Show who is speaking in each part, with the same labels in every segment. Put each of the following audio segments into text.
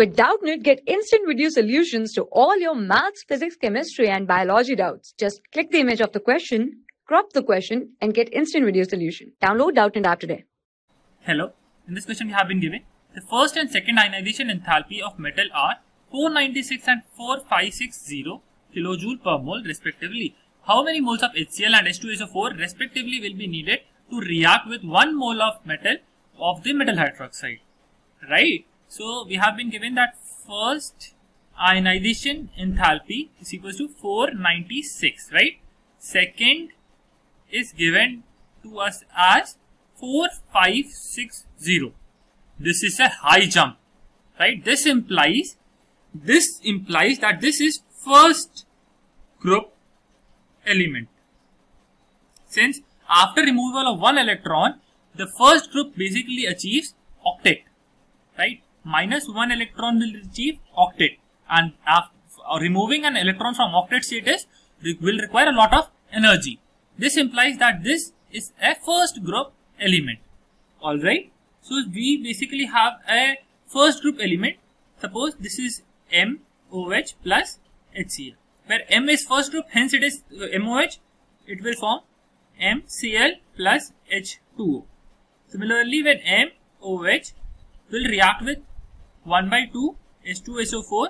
Speaker 1: With Doubtnut, get instant video solutions to all your maths, physics, chemistry, and biology doubts. Just click the image of the question, crop the question, and get instant video solution. Download Doubtnut app today.
Speaker 2: Hello. In this question we have been given the first and second ionization enthalpy of metal are 496 and 4560 kilojoule per mole respectively. How many moles of HCl and H2SO4 respectively will be needed to react with 1 mole of metal of the metal hydroxide? Right. So we have been given that first ionization enthalpy is equals to 496, right? Second is given to us as 4560. This is a high jump, right? This implies, this implies that this is first group element. Since after removal of one electron, the first group basically achieves octet, right? Minus 1 electron will achieve octet and after, uh, removing an electron from octet status will require a lot of energy. This implies that this is a first group element. Alright. So we basically have a first group element. Suppose this is MOH plus HCl. Where M is first group, hence it is uh, MOH. It will form MCl plus H2O. Similarly, when MOH will react with 1 by 2 H2SO4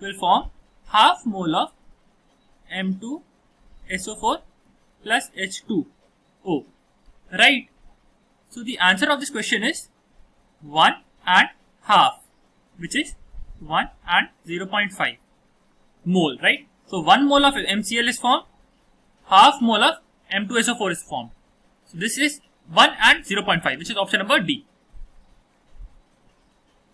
Speaker 2: will form half mole of M2SO4 plus H2O. Right. So the answer of this question is 1 and half which is 1 and 0.5 mole right. So 1 mole of MCl is formed, half mole of M2SO4 is formed. So this is 1 and 0.5 which is option number D